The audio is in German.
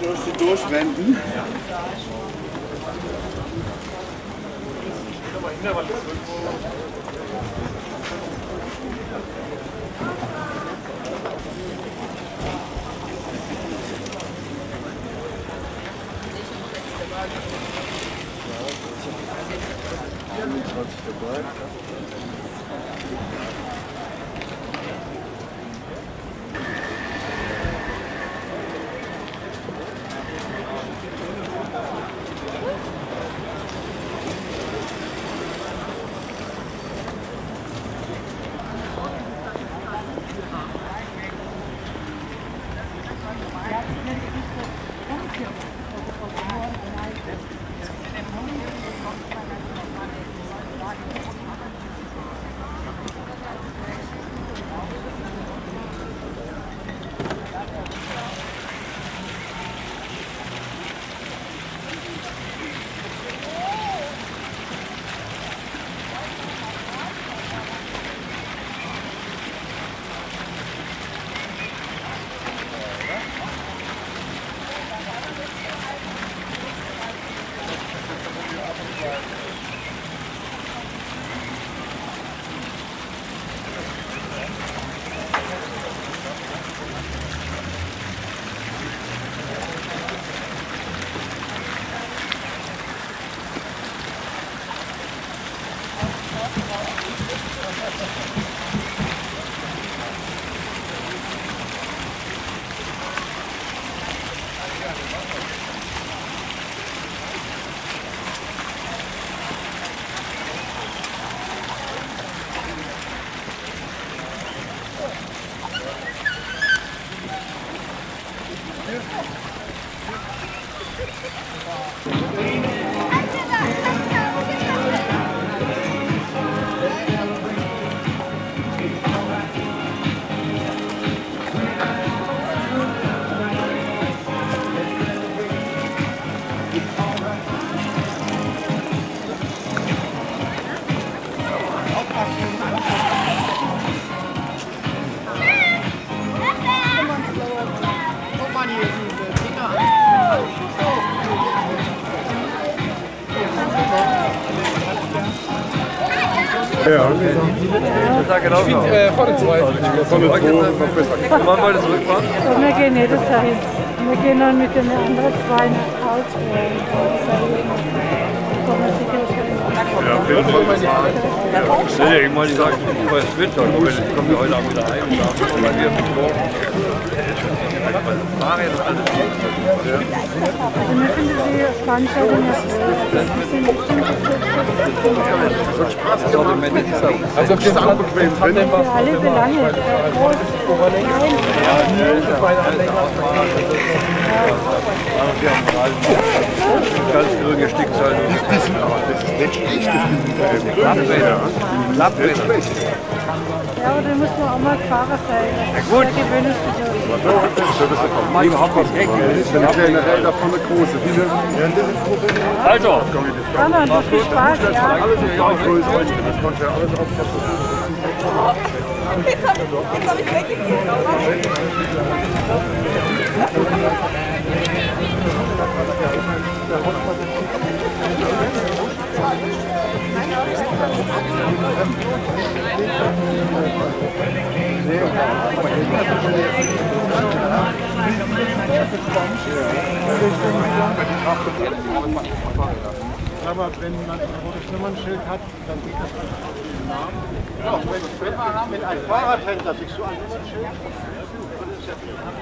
durch die durchwenden. Ja. Ja, genau. Ich finde äh, vorne zwei. Vorne zwei. Wann wollt ihr zurückfahren? So, wir gehen nicht dahin. Wir gehen dann mit den anderen zwei nach Hause. Ja, auf jeden Fall. Nee, ich meine, die sagen, über das Wetter. Ich komme ja heute Abend wieder heim und ist morgen. Fahrräder und alles. Also auf jeden Fall bequem drin. für alle Belange. Groß, klein, Wir haben gerade ganz geringe Stückzahl. Das ist nicht schlecht. Das sind Lappräder. Lappräder. Ja, aber dann muss man auch mal Fahrer sein. Ja, gut. Da gewöhnen sich ja. Überhaupt nicht Heck. Dann generell da vorne große. Diese Also, man, das viel Spaß, ja. alles ist auch größer. Das konnte ja alles aufpassen. Jetzt habe jetzt hab ich weggezogen. Aber wenn man ein rotes Nummernschild hat, dann sieht das Namen. Ja, wenn, wenn, wenn ein Fahrradhändler sich so Nummernschild er also machen.